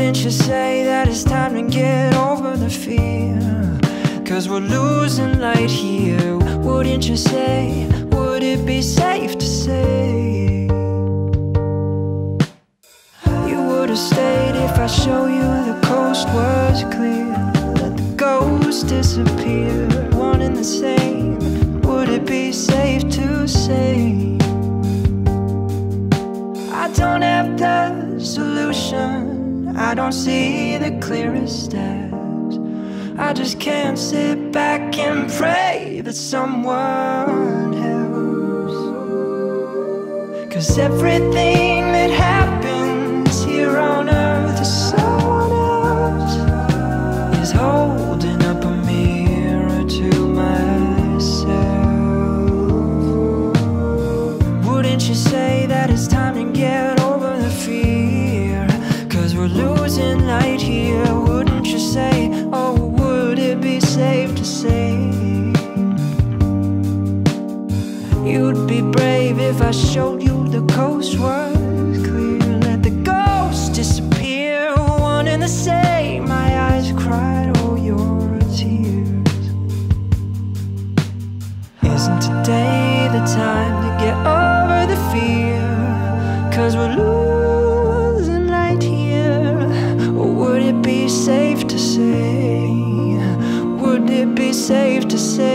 you say that it's time to get over the fear? Cause we're losing light here. Wouldn't you say? Would it be safe to say? You would have stayed if I show you the coast was clear. Let the ghost disappear. One and the same. Would it be safe to say? I don't have the solution. I don't see the clearest steps. I just can't sit back and pray that someone helps. Cause everything that happens here on earth is someone else is holding up a mirror to myself. Wouldn't you say that it's time to get if I showed you the coast was clear. Let the ghosts disappear, one and the same. My eyes cried, oh, your tears. Isn't today the time to get over the fear? Cause we're losing light here. Would it be safe to say? Would it be safe to say?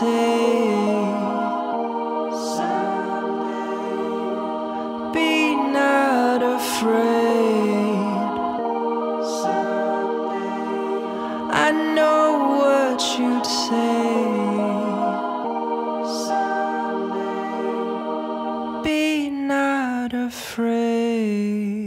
say, be not afraid. I know what you'd say. Be not afraid.